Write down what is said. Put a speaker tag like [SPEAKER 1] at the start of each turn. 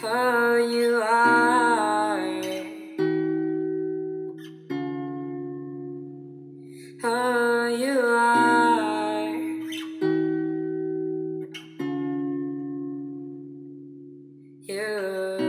[SPEAKER 1] Oh, you are. You are. You